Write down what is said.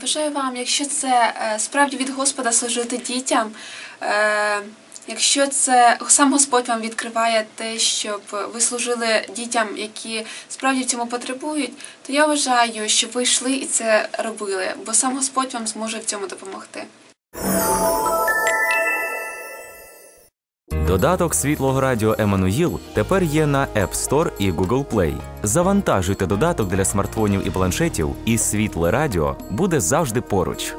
Бажаю вам, якщо це е, справді від Господа служити дітям, е, якщо це сам Господь вам відкриває те, щоб ви служили дітям, які справді цьому потребують, то я вважаю, щоб ви йшли і це робили, бо сам Господь вам зможе в цьому допомогти. Додаток світлого радіо Еммануїл тепер є на App Store і Google Play. Завантажуйте додаток для смартфонів і планшетів, і світле радіо буде завжди поруч.